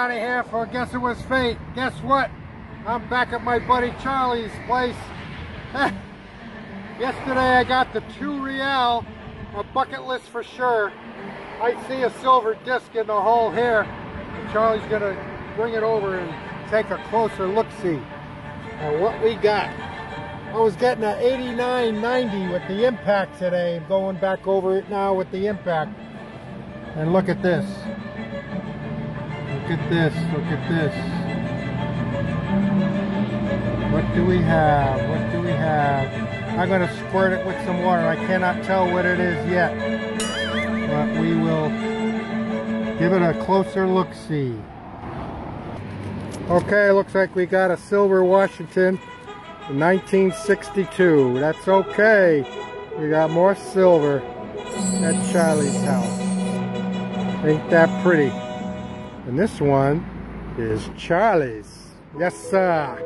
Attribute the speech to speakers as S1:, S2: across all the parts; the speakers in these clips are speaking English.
S1: Johnny here for Guess It Was Fate. Guess what? I'm back at my buddy Charlie's place. Yesterday I got the two real, a bucket list for sure. I see a silver disc in the hole here. Charlie's gonna bring it over and take a closer look-see at what we got. I was getting an 89.90 with the impact today. I'm going back over it now with the impact. And look at this. Look at this, look at this. What do we have? What do we have? I'm going to squirt it with some water. I cannot tell what it is yet. But we will give it a closer look-see. Okay, looks like we got a silver Washington 1962. That's okay. We got more silver at Charlie's house. Ain't that pretty? And this one is Charlie's. Yes, sir.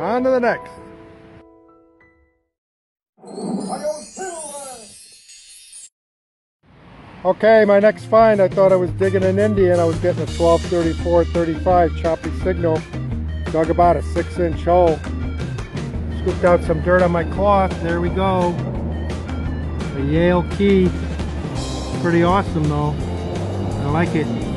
S1: On to the next. Okay, my next find, I thought I was digging an Indian. I was getting a 1234 35 choppy signal. Dug about a six inch hole. Scooped out some dirt on my cloth. There we go. A Yale key. Pretty awesome though. I like it.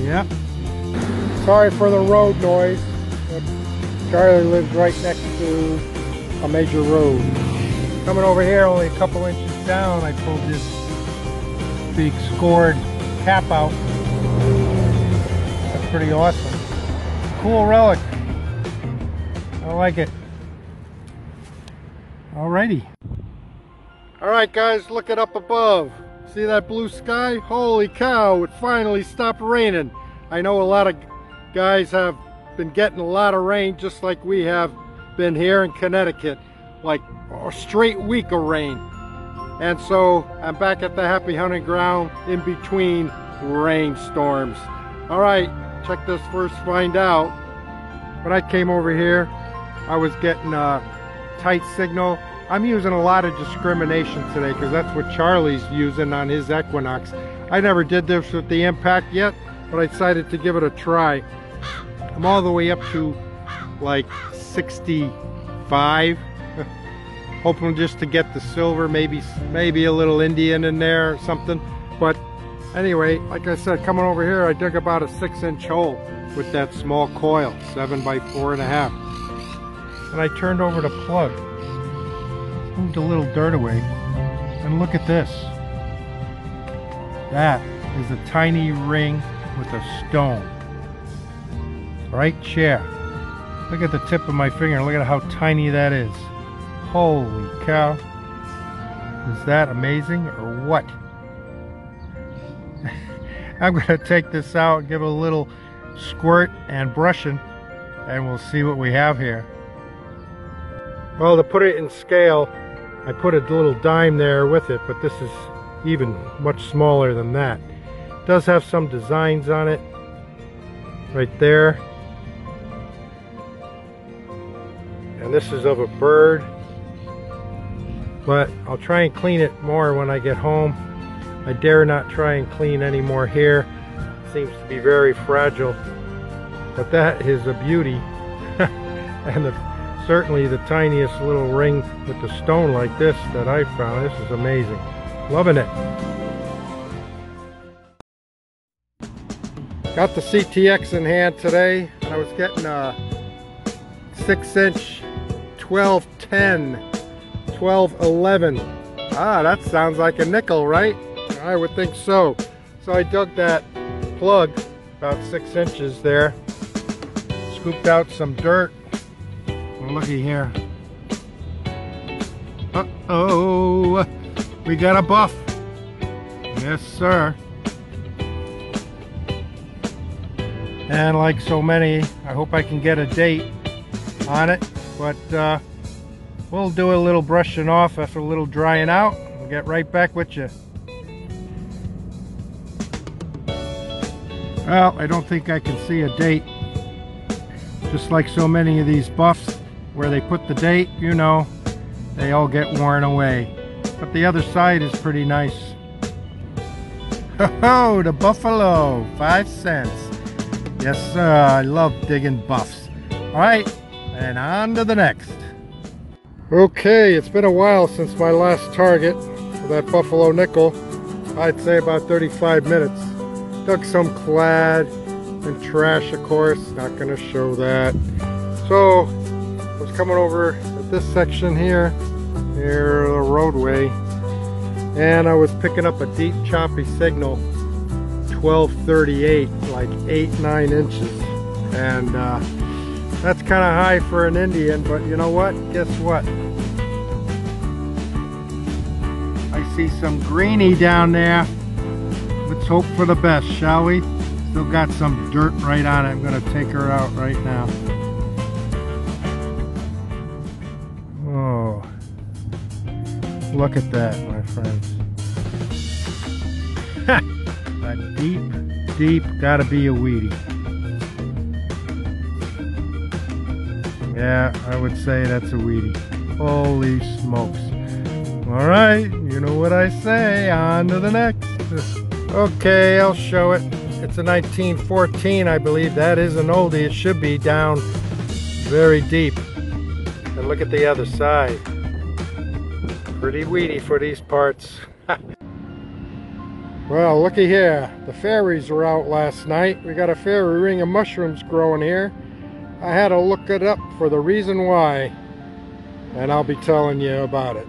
S1: Yep. Sorry for the road noise. Charlie lives right next to a major road. Coming over here only a couple inches down, I pulled this big scored cap out. That's pretty awesome. Cool relic. I like it. Alrighty. Alright guys, look it up above. See that blue sky? Holy cow, it finally stopped raining. I know a lot of guys have been getting a lot of rain just like we have been here in Connecticut. Like a straight week of rain. And so I'm back at the happy hunting ground in between rainstorms. All right, check this first find out. When I came over here, I was getting a tight signal. I'm using a lot of discrimination today because that's what Charlie's using on his Equinox. I never did this with the Impact yet, but I decided to give it a try. I'm all the way up to like 65 hoping just to get the silver maybe maybe a little Indian in there or something but anyway like I said coming over here I dug about a six inch hole with that small coil seven by four and a half and I turned over the plug moved a little dirt away and look at this that is a tiny ring with a stone right here look at the tip of my finger look at how tiny that is Holy cow. Is that amazing or what? I'm going to take this out, give it a little squirt and brushing, and we'll see what we have here. Well, to put it in scale, I put a little dime there with it, but this is even much smaller than that. It does have some designs on it right there. And this is of a bird but I'll try and clean it more when I get home. I dare not try and clean any more here. It seems to be very fragile. But that is a beauty. and the, certainly the tiniest little ring with the stone like this that I found. This is amazing. Loving it. Got the CTX in hand today. I was getting a 6 inch 1210 1211. Ah, that sounds like a nickel, right? I would think so. So I dug that plug about six inches there, scooped out some dirt. Looky here. Uh-oh, we got a buff. Yes, sir. And like so many, I hope I can get a date on it, but uh, We'll do a little brushing off after a little drying out. We'll get right back with you. Well, I don't think I can see a date. Just like so many of these buffs where they put the date, you know, they all get worn away. But the other side is pretty nice. Oh, the buffalo, five cents. Yes, sir, I love digging buffs. All right, and on to the next. Okay, it's been a while since my last target for that buffalo nickel. I'd say about 35 minutes. Dug some clad and trash, of course. Not gonna show that. So, coming over at this section here, near the roadway, and I was picking up a deep choppy signal 1238 like 8 9 inches. And uh, that's kind of high for an Indian but you know what? Guess what? I see some greeny down there. Let's hope for the best shall we? Still got some dirt right on it. I'm gonna take her out right now look at that my friends a deep, deep, gotta be a wheatie. Yeah, I would say that's a wheatie. Holy smokes. All right, you know what I say, on to the next. Okay, I'll show it. It's a 1914, I believe. That is an oldie. It should be down very deep. And look at the other side. Pretty wheatie for these parts. Well, looky here. The fairies were out last night. We got a fairy ring of mushrooms growing here. I had to look it up for the reason why, and I'll be telling you about it.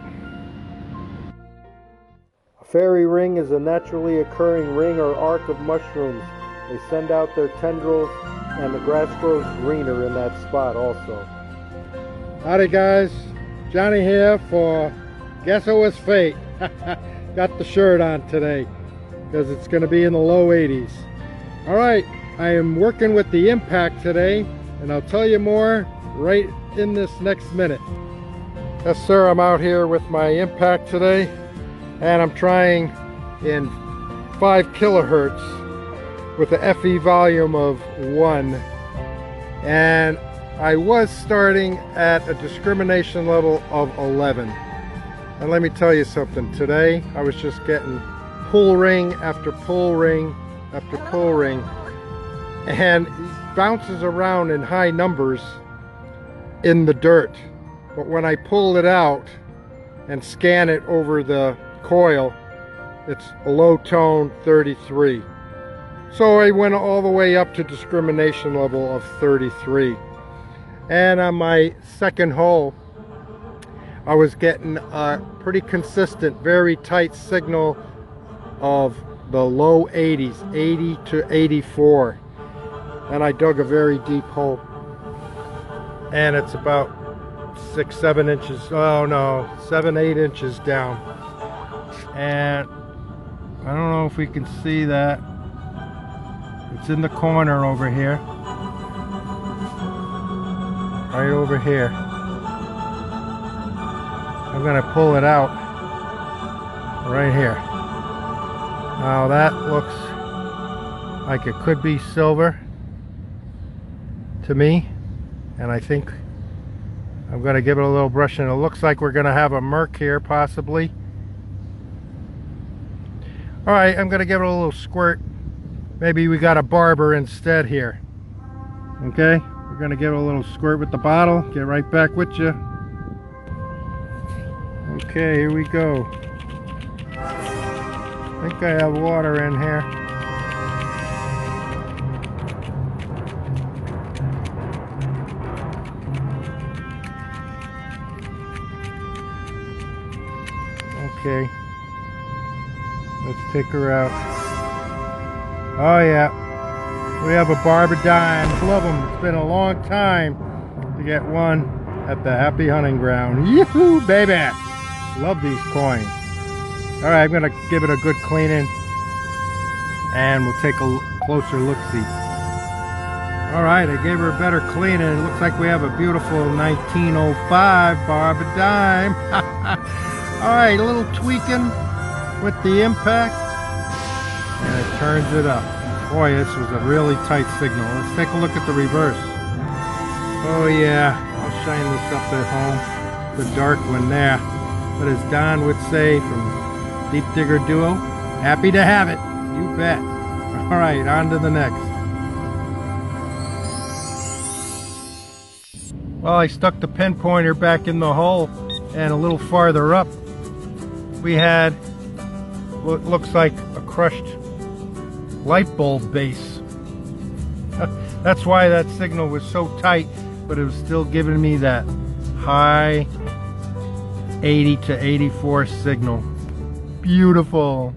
S1: A fairy ring is a naturally occurring ring or arc of mushrooms. They send out their tendrils, and the grass grows greener in that spot also. Howdy guys, Johnny here for Guess It Was Fate. got the shirt on today because it's going to be in the low 80s. All right, I am working with the impact today and I'll tell you more right in this next minute. Yes sir, I'm out here with my impact today and I'm trying in 5 kilohertz with the FE volume of 1 and I was starting at a discrimination level of 11 and let me tell you something. Today I was just getting pull ring after pull ring after pull ring. And bounces around in high numbers in the dirt. But when I pull it out and scan it over the coil it's a low tone 33 so I went all the way up to discrimination level of 33 and on my second hole I was getting a pretty consistent very tight signal of the low 80s, 80 to 84. And I dug a very deep hole. And it's about six, seven inches, oh no, seven, eight inches down. And I don't know if we can see that. It's in the corner over here. Right over here. I'm gonna pull it out right here. Now that looks like it could be silver to me and I think I'm going to give it a little brush and it looks like we're going to have a merc here possibly. Alright, I'm going to give it a little squirt. Maybe we got a barber instead here. Okay, we're going to give it a little squirt with the bottle. Get right back with you. Okay, here we go. I think I have water in here. Okay. Let's take her out. Oh yeah. We have a Barber dime. Love them. It's been a long time to get one at the Happy Hunting Ground. Yoo-hoo, baby! Love these coins. All right, I'm gonna give it a good cleaning and we'll take a closer look-see. All right, I gave her a better cleaning. It looks like we have a beautiful 1905 Barber Dime. All right, a little tweaking with the impact and it turns it up. Boy, this was a really tight signal. Let's take a look at the reverse. Oh yeah, I'll shine this up at home. The dark one there. But as Don would say from Deep Digger Duo. Happy to have it. You bet. All right, on to the next. Well, I stuck the pinpointer back in the hole and a little farther up we had what looks like a crushed light bulb base. That's why that signal was so tight, but it was still giving me that high 80 to 84 signal. Beautiful.